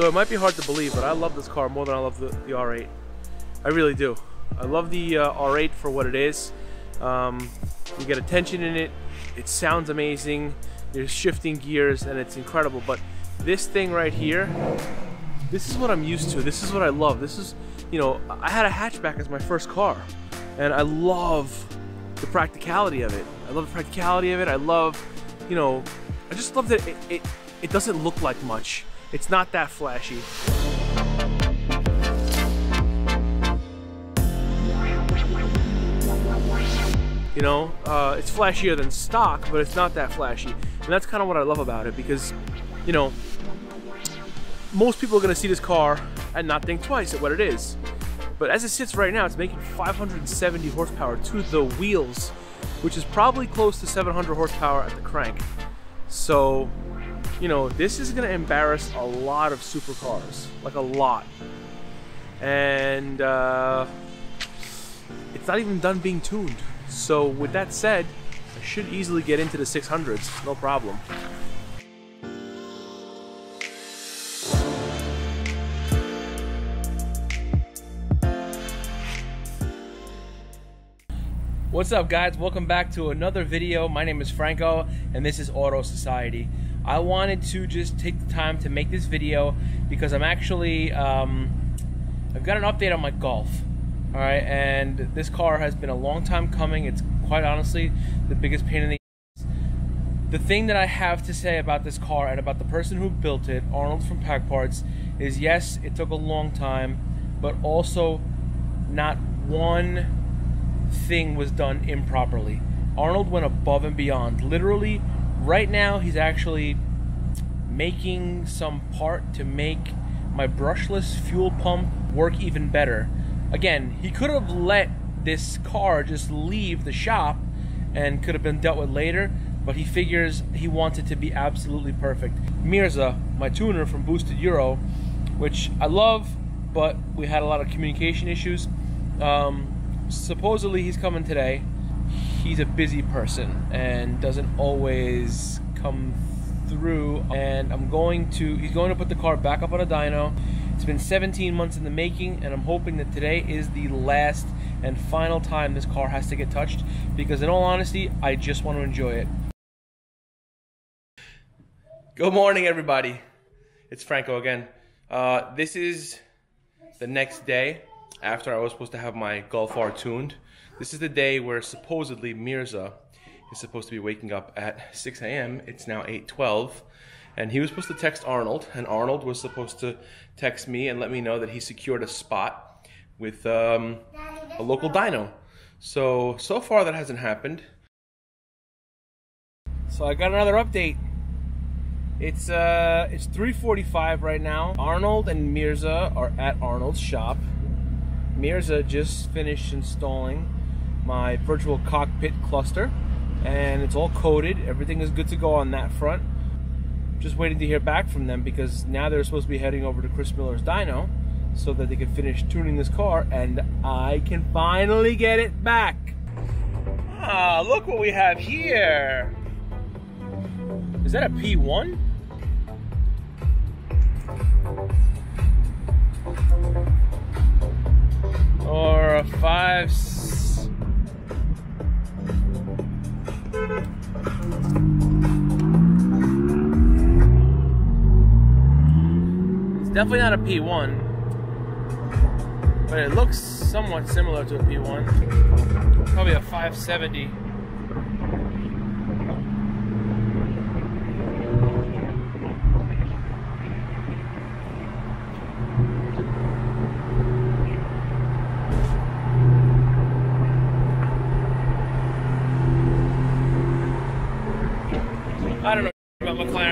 So it might be hard to believe, but I love this car more than I love the, the R8. I really do. I love the uh, R8 for what it is. Um, you get attention in it. It sounds amazing. You're shifting gears and it's incredible. But this thing right here, this is what I'm used to. This is what I love. This is, you know, I had a hatchback as my first car and I love the practicality of it. I love the practicality of it. I love, you know, I just love that it, it, it doesn't look like much. It's not that flashy. You know, uh, it's flashier than stock, but it's not that flashy. And that's kind of what I love about it because, you know, most people are going to see this car and not think twice at what it is. But as it sits right now, it's making 570 horsepower to the wheels, which is probably close to 700 horsepower at the crank. So, you know, this is going to embarrass a lot of supercars, like a lot. And uh, it's not even done being tuned. So with that said, I should easily get into the 600s, no problem. What's up guys? Welcome back to another video. My name is Franco and this is Auto Society. I wanted to just take the time to make this video because I'm actually, um, I've got an update on my Golf. All right, and this car has been a long time coming. It's quite honestly the biggest pain in the the thing that I have to say about this car and about the person who built it, Arnold from PAG Parts, is yes, it took a long time, but also not one thing was done improperly. Arnold went above and beyond. Literally, right now, he's actually making some part to make my brushless fuel pump work even better. Again, he could have let this car just leave the shop and could have been dealt with later, but he figures he wants it to be absolutely perfect. Mirza, my tuner from Boosted Euro, which I love, but we had a lot of communication issues. Um, supposedly he's coming today. He's a busy person and doesn't always come through. And I'm going to, he's going to put the car back up on a dyno it's been 17 months in the making, and I'm hoping that today is the last and final time this car has to get touched because, in all honesty, I just want to enjoy it. Good morning, everybody. It's Franco again. Uh, this is the next day after I was supposed to have my Golf R tuned. This is the day where supposedly Mirza is supposed to be waking up at 6 a.m. It's now 8:12 and he was supposed to text Arnold, and Arnold was supposed to text me and let me know that he secured a spot with um, a local dyno. So, so far that hasn't happened. So I got another update. It's uh, it's 3:45 right now. Arnold and Mirza are at Arnold's shop. Mirza just finished installing my virtual cockpit cluster, and it's all coded. Everything is good to go on that front just waiting to hear back from them because now they're supposed to be heading over to Chris Miller's dyno so that they can finish tuning this car and I can finally get it back. Ah, look what we have here. Is that a P1? Or a 5 It's definitely not a P1, but it looks somewhat similar to a P1. Probably a 570. I don't know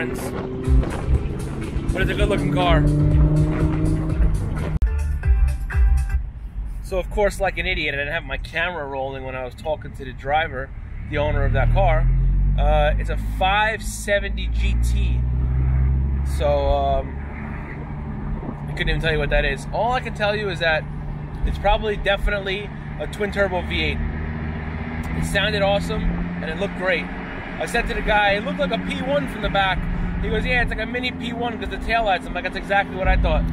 about but it's a good looking car. So of course, like an idiot, I didn't have my camera rolling when I was talking to the driver, the owner of that car. Uh, it's a 570 GT. So um, I couldn't even tell you what that is. All I can tell you is that it's probably definitely a twin turbo V8. It sounded awesome and it looked great. I said to the guy, it looked like a P1 from the back, He goes, yeah, it's like a mini P1 because the tail lights. I'm like, that's exactly what I thought.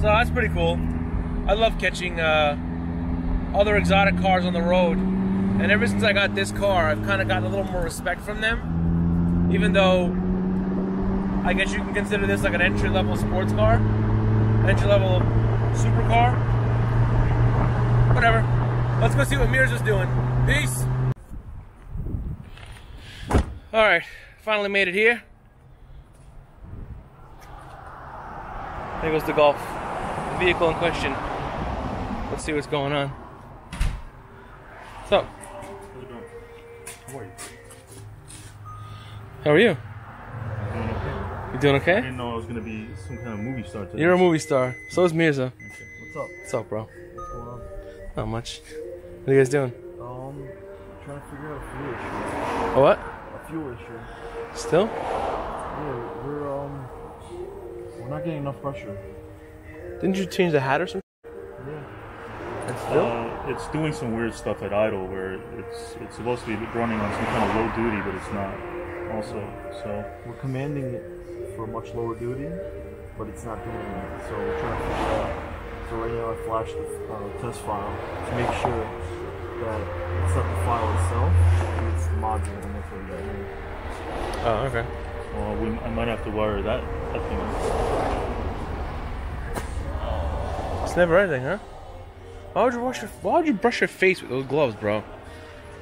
So that's pretty cool. I love catching uh, other exotic cars on the road. And ever since I got this car, I've kind of gotten a little more respect from them. Even though I guess you can consider this like an entry level sports car, entry level supercar. Whatever. Let's go see what Mirza is doing. Peace. All right, finally made it here. There goes the Golf the vehicle in question. Let's see what's going on. What's up? How are you? Doing okay. You doing okay? I didn't know I was gonna be some kind of movie star today. You're a movie star. So is Mirza. Okay. What's up? What's up, bro? What's going on? Not much. What are you guys doing? Um, trying to figure out a fuel issue. A what? A fuel issue. Still? Yeah, we're um, we're not getting enough pressure. Didn't you change the hat or something? Yeah. And still? Uh, it's doing some weird stuff at idle where it's it's supposed to be running on some kind of low duty, but it's not. Also, so we're commanding it for much lower duty, but it's not doing it. So we're trying to figure it out. So right now I flashed the uh, test file to make sure that it's not the file itself, it's the module, and that's what we got here. Oh, okay. Well, we, I might have to wire that, that thing up. It's never ending, huh? Why would you wash your Why would you brush your face with those gloves, bro?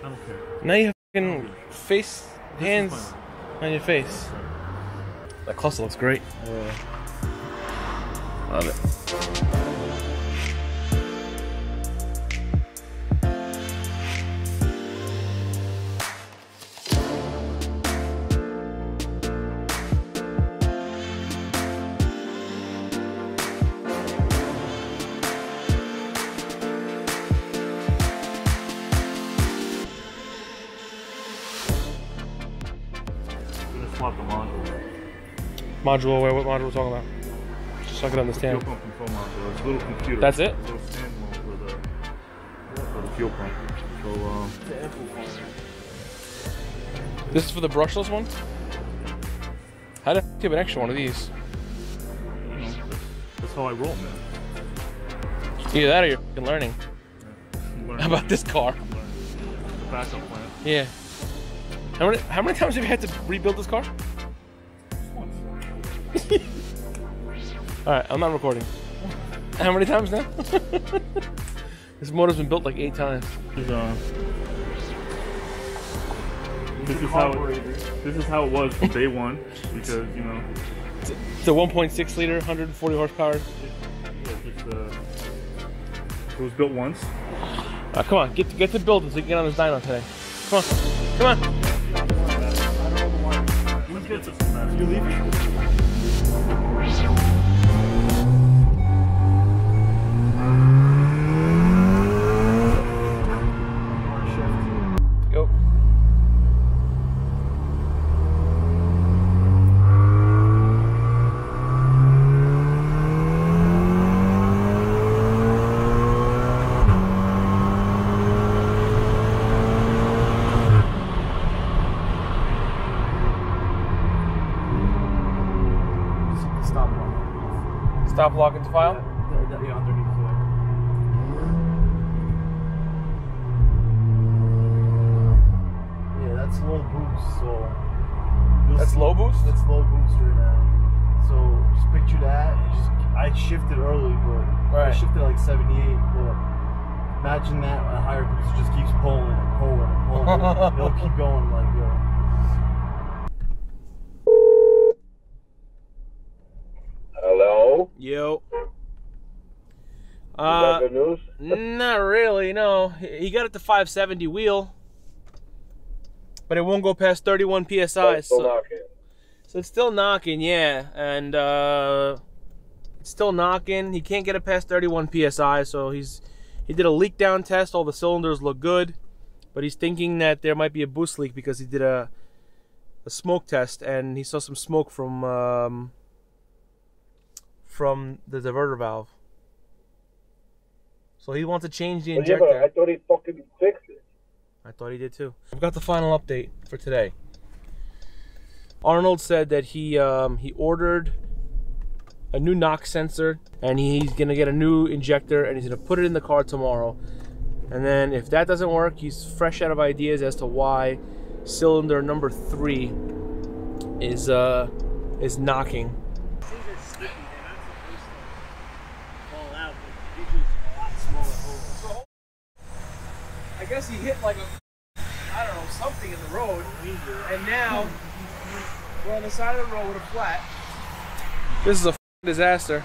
I don't care. Now you have fucking face hands on your face. That cluster looks great. Yeah. Love it. Module. Wait, what module we're talking about? Just so I can Fuel understand. pump control module. It's a little computer. That's it? Little standalone for the for the fuel pump. So um, This is for the brushless one. How do I give an extra one of these? you know, that's, how I roll, man. Either that or you're learning. Learning- How about this car? The backup plan. Yeah. How many How many times have you had to rebuild this car? All right, I'm not recording. How many times now? this motor's been built like eight times. This is, uh, this is how it, this is how it was from day one because you know It's a 1.6 liter, 140 horsepower. it, yeah, just, uh, it was built once. Uh, come on, get to, get to building so you can get on this dyno today. Come on, come on. Let's get this. You leaving? One. Stop locking to file. Yeah, underneath there. Yeah, that's low boost, so. That's see- low boost? That's low boost right now. So just picture that. Just, I shifted early, but I Right. shifted like 78. But imagine that a higher boost just keeps pulling and pulling and pulling. It'll keep going like yo. Yo. Uh, good news? not really. No, he got it to 570 wheel, but it won't go past 31 psi. So, knocking. so it's still knocking, yeah, and uh, it's still knocking. He can't get it past 31 psi, so he's he did a leak down test. All the cylinders look good, but he's thinking that there might be a boost leak because he did a a smoke test and he saw some smoke from um, from the diverter valve. So he wants to change the yeah, injector. I thought he fucking fixed it. I thought he did too. I've got the final update for today. Arnold said that he um, he ordered a new knock sensor and he's gonna get a new injector and he's gonna put it in the car tomorrow. And then if that doesn't work, he's fresh out of ideas as to why cylinder number three is uh is knocking. These are sticky. They're not supposed to fall out, but usually it's a lot smaller holes. I guess he hit like a I don't know something in the road, and now we're on the side of the road with a flat. This is a disaster.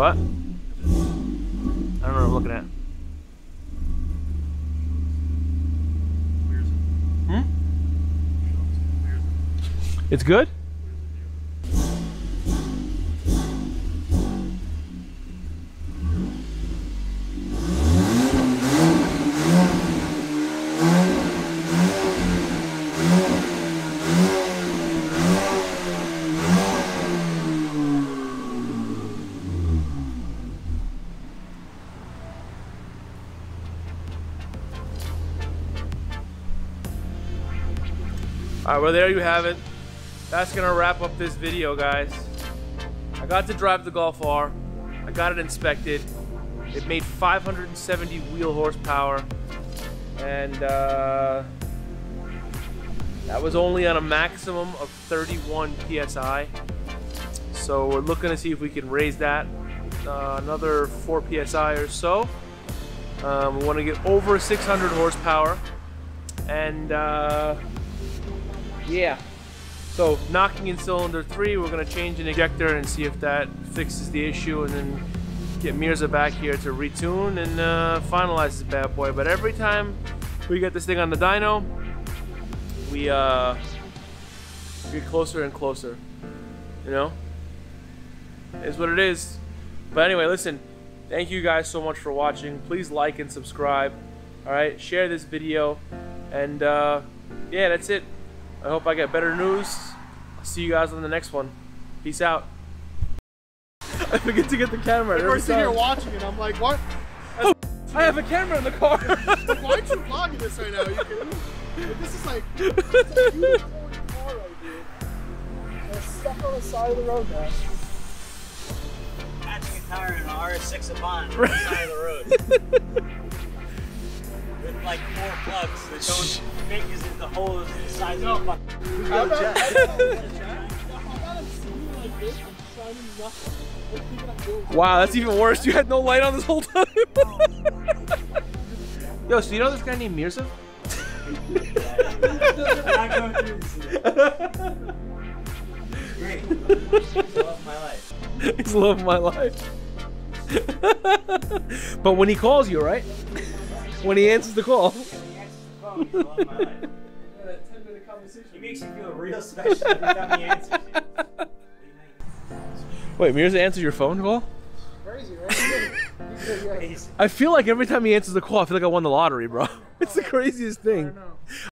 What? I don't know what I'm looking at. Hmm? It's good? All right, well, there you have it. That's gonna wrap up this video, guys. I got to drive the Golf R. I got it inspected. It made 570 wheel horsepower, and uh, that was only on a maximum of 31 psi. So we're looking to see if we can raise that uh, another 4 psi or so. Um, we want to get over 600 horsepower, and. Uh, yeah. So knocking in cylinder three, we're gonna change an injector and see if that fixes the issue, and then get Mirza back here to retune and uh, finalize this bad boy. But every time we get this thing on the dyno, we uh, get closer and closer. You know, is what it is. But anyway, listen. Thank you guys so much for watching. Please like and subscribe. All right, share this video, and uh, yeah, that's it. I hope I get better news. I'll see you guys on the next one. Peace out. I forget to get the camera. We're every sitting here watching it. I'm like, what? I have a camera in the car. Why aren't you vlogging this right now? Are you kidding me? Like, this is like, it's like you towing your car right here. And it's stuck on the side of the road now. Patching a tire in an RS6 Avant on the side of the road. With like four plugs that don't fit because the hole is the size of a fucking. I'm doing wow, that's even worse. You had no light on this whole time. Yo, so you know this guy named Mirza? I'm not going through this. Great. Love my life. He's loving my life. but when he calls you, right? When he answers the call. He answers the phone, he's loving my life. He makes you feel real special every time he answers you. Wait, Mirza answers your phone call? crazy, right? He's good, yeah. Crazy. I feel like every time he answers the call, I feel like I won the lottery, bro. It's the craziest thing. I know.